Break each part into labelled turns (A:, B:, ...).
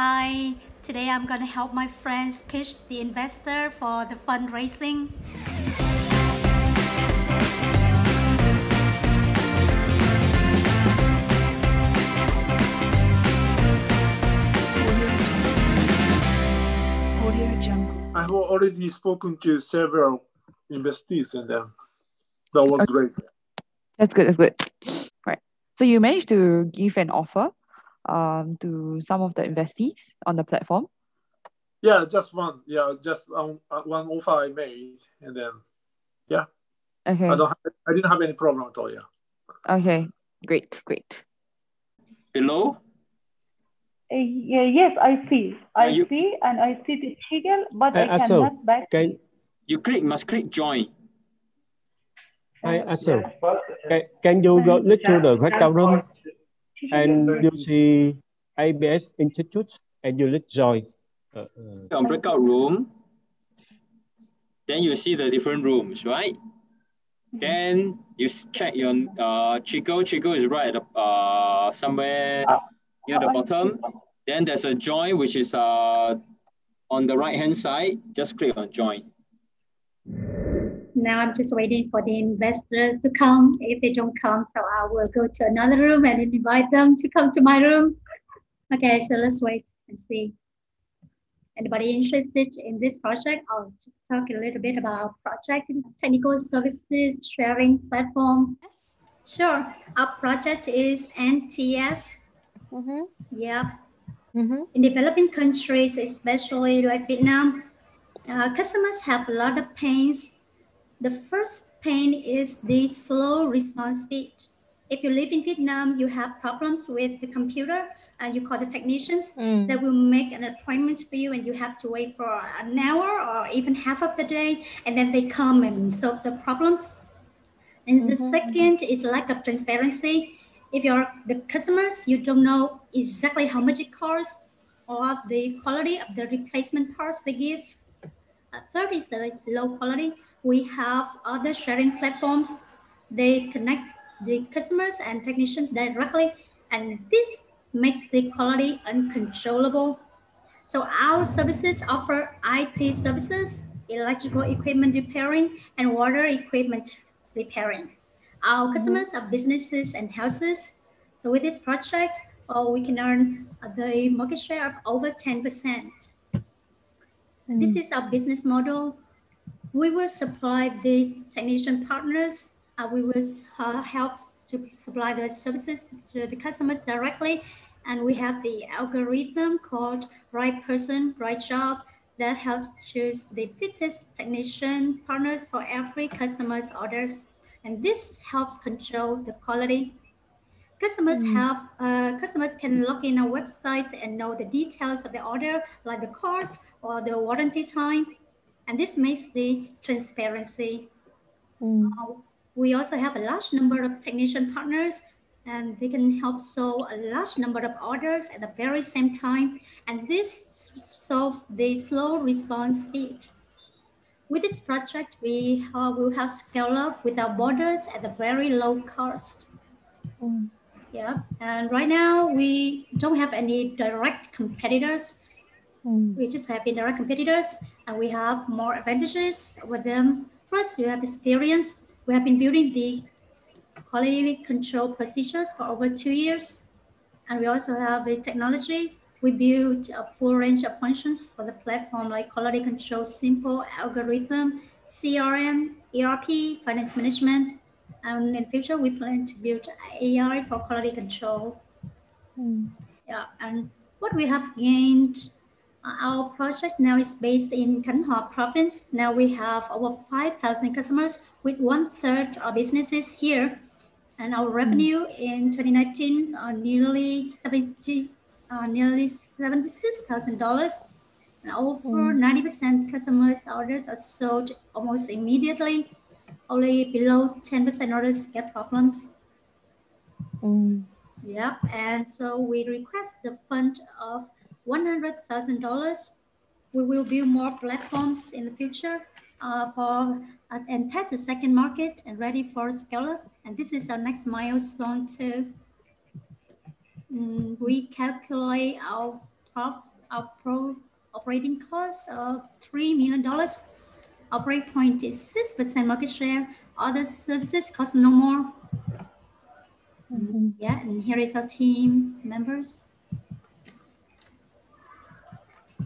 A: Hi, today I'm going to help my friends pitch the investor for the fundraising.
B: I have already spoken to several investees and then that was okay. great.
C: That's good, that's good. Right. So you managed to give an offer um, to some of the investees on the platform?
B: Yeah, just one. Yeah, just one, uh, one offer I made, and then yeah.
C: Okay.
B: I don't. Have, I didn't have any problem at all. Yeah.
C: Okay. Great. Great.
D: Below.
E: Uh, yeah, yes, I see. I you, see, and I see the trigger, but uh, I cannot back.
D: Can you click? Must click join.
F: Hi, Asu. Can, can you go look to the breakout room and you see ABS Institute and you look join.
D: Uh, uh, on breakout room, then you see the different rooms, right? Then you check your uh, Chico. Chico is right at uh, somewhere near the bottom. Then there's a join, which is uh, on the right hand side. Just click on join.
A: Now I'm just waiting for the investors to come. If they don't come, so I will go to another room and invite them to come to my room. Okay, so let's wait and see. Anybody interested in this project? I'll just talk a little bit about project technical services sharing platform. Yes. Sure. Our project is NTS. Mm-hmm. Yeah. Mm-hmm. In developing countries, especially like Vietnam, uh, customers have a lot of pains the first pain is the slow response speed. If you live in Vietnam, you have problems with the computer and you call the technicians mm. that will make an appointment for you and you have to wait for an hour or even half of the day and then they come and solve the problems. And mm-hmm. the second is lack of transparency. If you're the customers, you don't know exactly how much it costs or the quality of the replacement parts they give. Uh, third is the low quality we have other sharing platforms. They connect the customers and technicians directly, and this makes the quality uncontrollable. So our services offer IT services, electrical equipment repairing, and water equipment repairing. Our mm-hmm. customers are businesses and houses. So with this project, oh, we can earn the market share of over 10%. Mm. This is our business model we will supply the technician partners. Uh, we will uh, help to supply the services to the customers directly. And we have the algorithm called Right Person, Right Job that helps choose the fittest technician partners for every customer's orders. And this helps control the quality. Customers mm. have uh, customers can log in our website and know the details of the order, like the cost or the warranty time and this makes the transparency. Mm. Uh, we also have a large number of technician partners and they can help solve a large number of orders at the very same time. And this solves the slow response speed. With this project, we uh, will have scale up without borders at a very low cost. Mm. Yeah, and right now we don't have any direct competitors Mm. We just have indirect competitors and we have more advantages with them. First, we have experience. We have been building the quality control procedures for over two years. And we also have the technology. We built a full range of functions for the platform like quality control, simple algorithm, CRM, ERP, finance management. And in the future, we plan to build AI for quality control. Mm. Yeah, and what we have gained our project now is based in Hòa province. Now we have over 5,000 customers with one third of businesses here. And our revenue in 2019 are nearly 70, uh, nearly $76,000. And over 90% customers orders are sold almost immediately. Only below 10% orders get problems. Mm. Yeah, and so we request the fund of $100,000. We will build more platforms in the future uh, for uh, and test the second market and ready for scale up. And this is our next milestone too. Mm, we calculate our prof, our pro operating cost of $3 million. Operating point is 6% market share. Other services cost no more. Mm -hmm. Yeah, and here is our team members.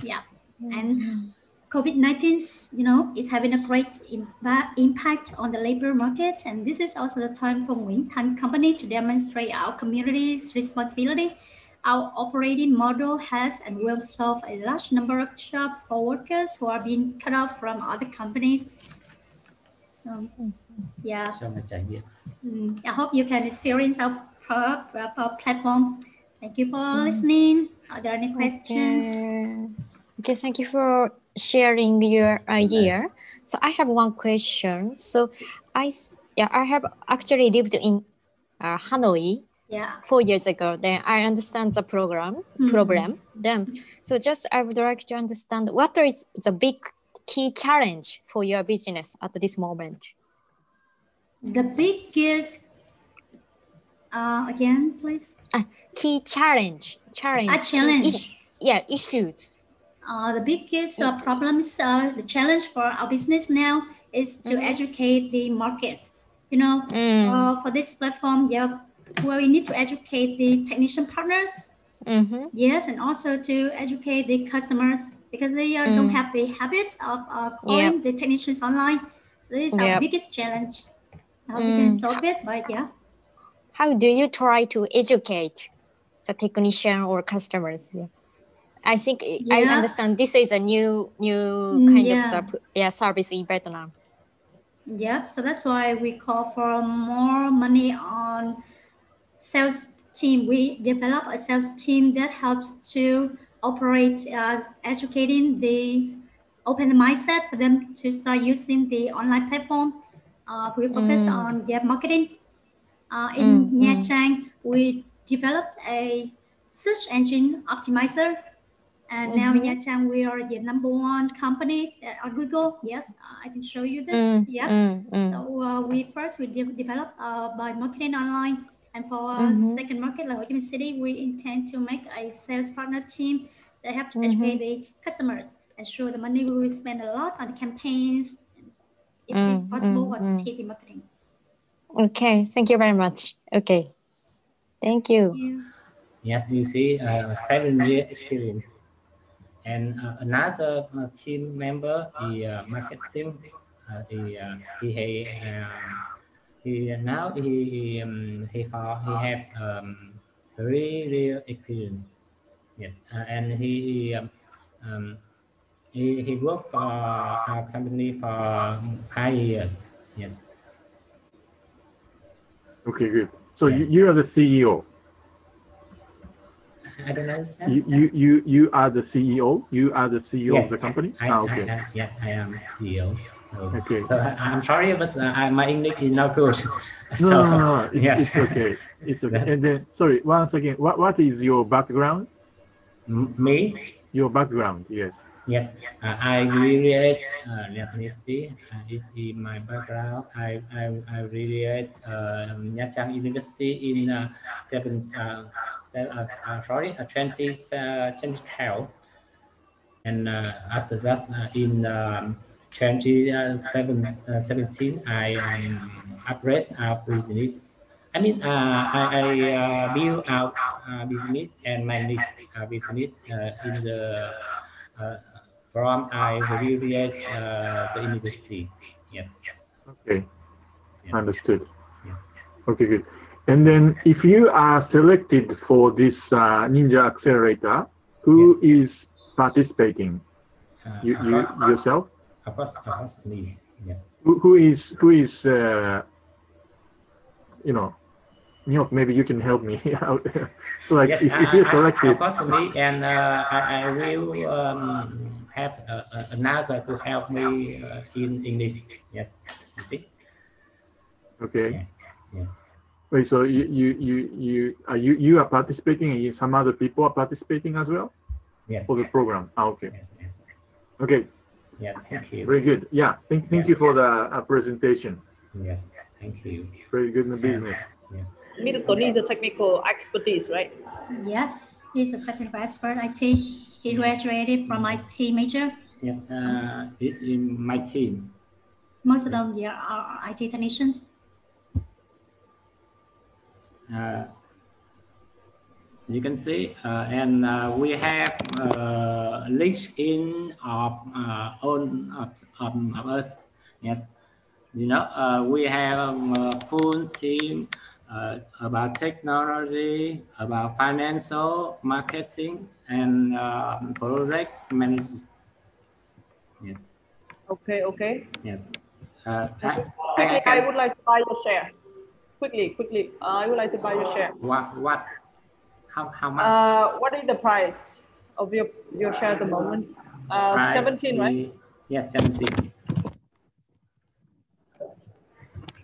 A: Yeah, and COVID-19, you know, is having a great impact on the labor market. And this is also the time for Tan Company to demonstrate our community's responsibility. Our operating model has and will solve a large number of jobs for workers who are being cut off from other companies. So, yeah. Mm, I hope you can experience our, our platform. Thank you for mm. listening. Are there any questions?
G: Okay. okay, thank you for sharing your idea. So I have one question. So I yeah I have actually lived in uh, Hanoi
A: yeah.
G: four years ago. Then I understand the program mm -hmm. problem. Then so just I would like to understand what is the big key challenge for your business at this moment.
A: The biggest, uh, again, please.
G: Uh, key challenge, challenge.
A: A challenge.
G: yeah, issues.
A: Uh, the biggest uh, problems, uh, the challenge for our business now is to mm. educate the markets. You know, mm. uh, for this platform, yeah, well, we need to educate the technician partners.
G: Mm-hmm.
A: Yes, and also to educate the customers because they uh, mm. don't have the habit of uh, calling yep. the technicians online. So this is our biggest challenge how we can mm. solve it but yeah
G: how do you try to educate the technician or customers yeah i think yeah. i understand this is a new new mm, kind yeah. of yeah, service in vietnam
A: yeah so that's why we call for more money on sales team we develop a sales team that helps to operate uh, educating the open mindset for them to start using the online platform uh, we focus mm. on web marketing. Uh, in mm, Nha Trang, mm. we developed a search engine optimizer. And mm-hmm. now in mm-hmm. Nha Trang, we are the number one company on Google. Yes, I can show you this. Mm, yeah. Mm, mm. so uh, we first we de- developed uh, by marketing online. And for mm-hmm. second market, like Ho Chi Minh City, we intend to make a sales partner team that help to mm-hmm. educate the customers. Ensure the money we will spend a lot on the campaigns if mm, it's possible, mm, mm. TV marketing.
G: Okay, thank you very much. Okay, thank you.
H: Yes, you see, uh, seven year experience. And uh, another uh, team member, the uh, marketing, uh, the, uh, he, he, uh, he now he um, he for, he have um, very real experience. Yes, uh, and he um, um, he, he worked for our company for five years. Yes.
I: Okay, good. So yes. you, you are the CEO.
H: I don't understand.
I: You, you, you, you are the CEO? You are the CEO
H: yes,
I: of the company?
H: I, ah, okay. I, I, yes, I am CEO. So, okay. So I, am sorry, but uh, my English is not good.
I: No, so, no, no, no. It's, yes. it's okay. It's okay. And then, sorry, once again, what, what is your background?
H: Me?
I: Your background, yes.
H: Yes, uh, I realize, uh, let me see, uh, is in my background. I I, I realized uh, Nha Trang University in uh, seven, uh, seven uh, uh, sorry, uh, 20, uh, 2012. And uh, after that, uh, in um, 2017, I um, upgrade our business. I mean, uh, I, I uh, build our uh, business and manage our business uh, in the uh, from I previous uh, the university. Yes.
I: Okay. Yes. Understood. Yes. Okay, good. And then if you are selected for this uh, Ninja Accelerator, who yes. is participating? Uh, you, you yourself?
H: Of course, of course, me. Yes.
I: Who, who is who is uh, you know, you know, maybe you can help me out. like, yes, if, if you're selected,
H: me, and uh, I, I will um, have uh, uh, another to help me uh, in English. Yes, you see.
I: Okay.
H: Yeah. yeah.
I: Wait, so you you you you are you you are participating and some other people are participating as well?
H: Yes.
I: For the program. Ah, okay.
H: Yes, yes.
I: Okay.
H: Yes, thank you.
I: Very good. Yeah, thank thank you for the uh, presentation.
H: Yes, thank you.
I: Very good in the business.
H: Yes.
J: Milton is a technical expertise, right?
A: Yes. He's a technical expert IT. He graduated from IT major.
H: Yes, uh, he's in my team.
A: Most of them yeah, are IT technicians.
H: Uh, you can see, uh, and uh, we have uh, links in of uh, own of, of, us. Yes, you know, uh, we have a full team uh, about technology, about financial, marketing, and uh, project management. Yes.
J: Okay, okay.
H: Yes.
J: Uh, I, I, I, would like to buy your share. Quickly, quickly. Uh, I would like to buy your share.
H: What? What? How, how much?
J: Uh, what is the price of your, your share at the moment? Uh, 17, right?
H: Yes, 17.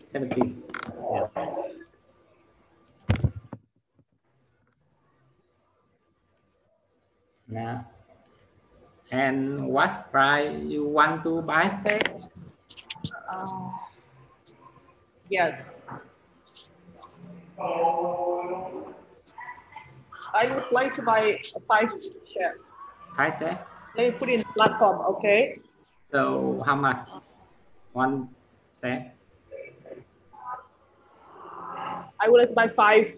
H: 17. Yes. Now, and what price you want to buy?
J: Uh, yes. I would like to buy a five share.
H: Five share?
J: Let me put in the platform, okay?
H: So how much? One share?
J: I would like to buy five,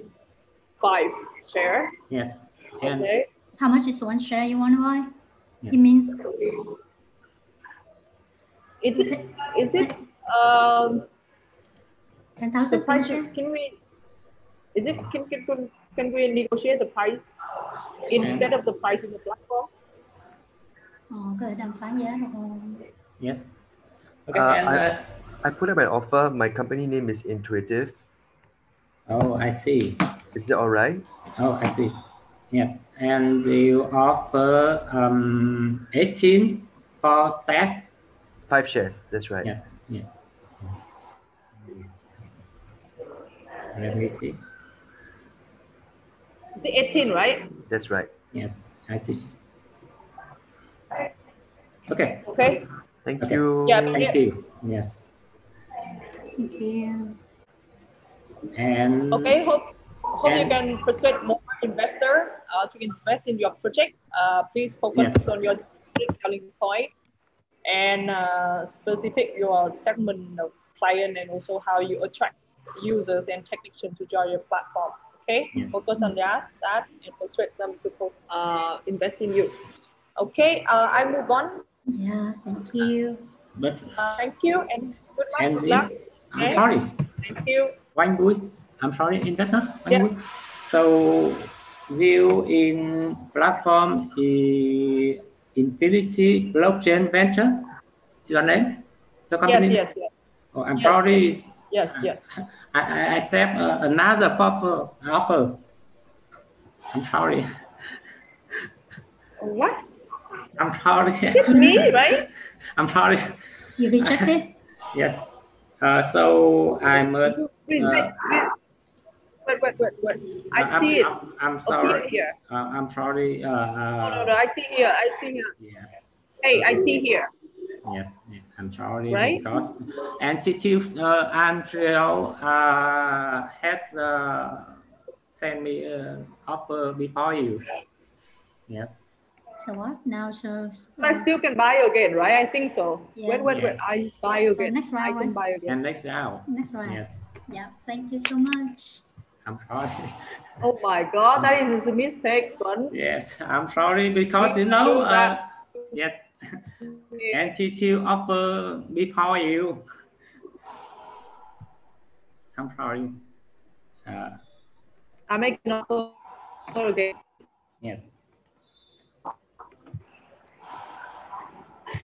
J: five share.
H: Yes. And
J: okay.
A: How much is one share you want to buy? It means.
J: Is it? Is it? Um.
A: Ten thousand
J: price. Can we? Is it? Can can can we negotiate the price instead of the price in the platform?
A: Oh, good. I'm fine. Yeah.
H: Yes. Okay.
K: Uh,
H: and,
K: I,
H: uh,
K: I put up an offer. My company name is Intuitive.
H: Oh, I see.
K: Is that all right?
H: Oh, I see. Yes, and you offer um, 18 for set?
K: Five shares, that's right.
H: Yes, yeah. Let me see.
J: The 18, right?
K: That's right.
H: Yes, I see. Okay.
J: Okay.
K: Thank
H: okay.
K: you.
J: Yeah,
H: Thank you. Yes.
A: Thank you.
H: And
J: okay, hope, hope and, you can persuade more investor to invest in your project, uh, please focus yes. on your selling point and uh, specific your segment of client and also how you attract users and technicians to join your platform. Okay, yes. focus on that, that and persuade them to uh, invest in you. Okay, uh, I move on.
A: Yeah, thank you.
H: But,
J: uh, thank you and good luck.
H: And
J: good luck.
H: I'm okay. sorry.
J: Thank you.
H: One good. I'm sorry in that. Huh? One
J: yeah.
H: good. So view in platform is Infinity Blockchain Venture. Is your name?
J: The company? Yes, yes, yes.
H: Oh, I'm
J: yes,
H: sorry.
J: Yes, yes. yes.
H: I, I accept uh, another offer. offer. I'm sorry.
J: What?
H: I'm sorry.
J: It's me, right?
H: I'm sorry.
A: You rejected?
H: yes. Uh, so I'm. Uh,
J: wait, wait, wait wait, wait, wait, wait. I
H: I'm,
J: see
H: I'm,
J: it.
H: I'm, sorry.
J: Okay, here.
H: Uh, I'm sorry. Uh, uh,
J: no, no, no. I see here. I see here.
H: Yes.
J: Hey, I see here.
H: Yes, I'm sorry
J: right?
H: because Institute uh, Andrew uh, has uh, sent me an offer before you. Yes.
A: So what now? So
J: I still can buy again, right? I think so.
A: Yeah.
J: Wait, wait,
H: yeah.
J: wait. I buy again.
A: So next round.
J: I can buy again.
H: And next round.
A: Next round.
H: Yes.
A: Yeah. Thank you so much.
H: I'm sorry.
J: Oh my God, that is a mistake, Tuấn.
H: Yes, I'm sorry because you know, uh, yes, NCT offer before you. I'm sorry. Uh,
J: I make an offer again.
H: Yes.